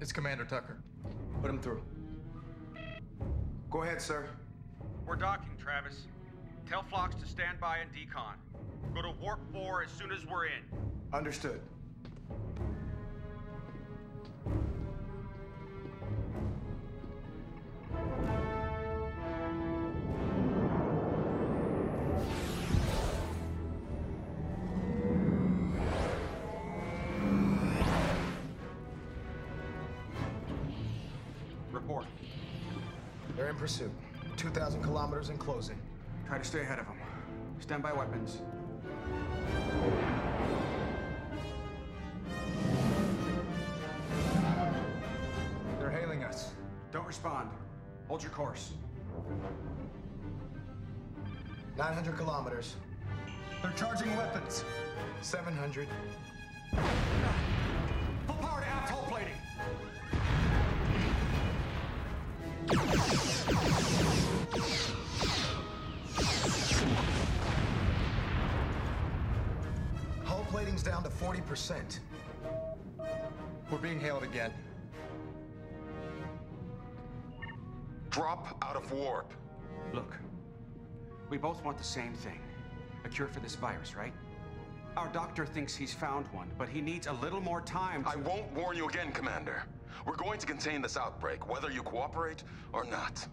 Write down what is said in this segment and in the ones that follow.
It's Commander Tucker. Put him through. Go ahead, sir. We're docking, Travis. Tell Phlox to stand by and decon. Go to Warp 4 as soon as we're in. Understood. They're in pursuit. 2,000 kilometers in closing. Try to stay ahead of them. Stand by weapons. They're hailing us. Don't respond. Hold your course. 900 kilometers. They're charging weapons. 700. Plating's down to 40%. We're being hailed again. Drop out of warp. Look, we both want the same thing a cure for this virus, right? Our doctor thinks he's found one, but he needs a little more time. To... I won't warn you again, Commander. We're going to contain this outbreak, whether you cooperate or not.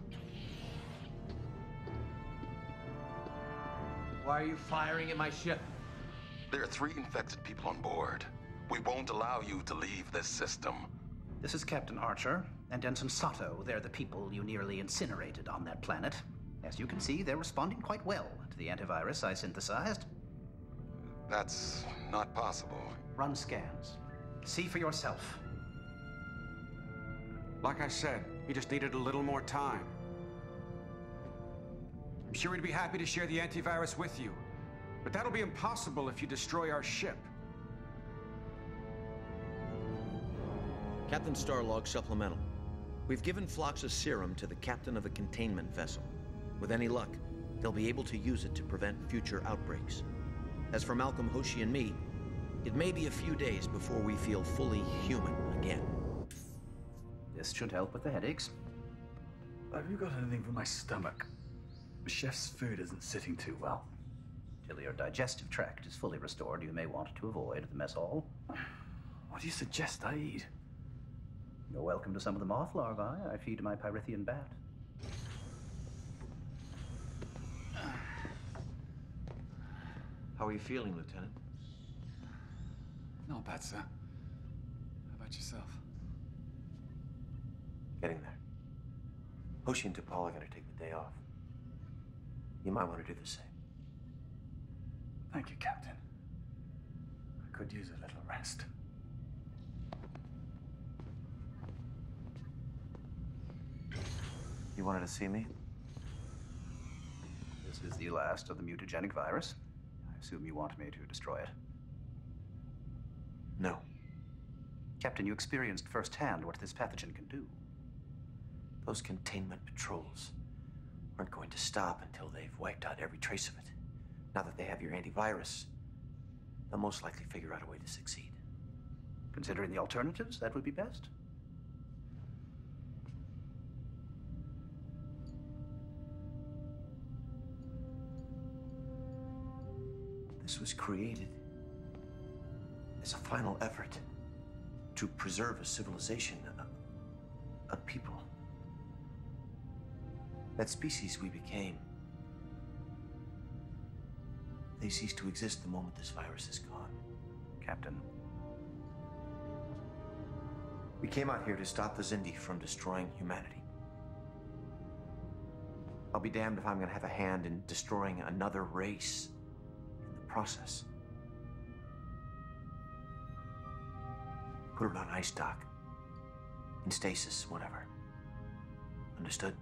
Why are you firing at my ship? There are three infected people on board. We won't allow you to leave this system. This is Captain Archer and Ensign Sato. They're the people you nearly incinerated on that planet. As you can see, they're responding quite well to the antivirus I synthesized. That's not possible. Run scans. See for yourself. Like I said, he just needed a little more time. I'm sure he'd be happy to share the antivirus with you, but that'll be impossible if you destroy our ship. Captain Starlog supplemental. We've given Phlox's serum to the captain of a containment vessel. With any luck, they'll be able to use it to prevent future outbreaks. As for Malcolm, Hoshi, and me, it may be a few days before we feel fully human again. This should help with the headaches. Have you got anything for my stomach? The chef's food isn't sitting too well. Till your digestive tract is fully restored, you may want to avoid the mess hall. What do you suggest I eat? You're welcome to some of the moth larvae I feed my Pyrithian bat. How are you feeling, Lieutenant? Not bad, sir. How about yourself? Getting there. Hoshi and T'Pol are going to take the day off. You might want to do the same. Thank you, Captain. I could use a little rest. You wanted to see me? This is the last of the mutagenic virus. I assume you want me to destroy it. No. Captain, you experienced firsthand what this pathogen can do. Those containment patrols aren't going to stop until they've wiped out every trace of it. Now that they have your antivirus, they'll most likely figure out a way to succeed. Considering the alternatives, that would be best. This was created as a final effort to preserve a civilization, a, a people. That species we became, they cease to exist the moment this virus is gone. Captain, We came out here to stop the Xindi from destroying humanity. I'll be damned if I'm going to have a hand in destroying another race in the process. Put it on ice dock, in stasis, whatever. Understood?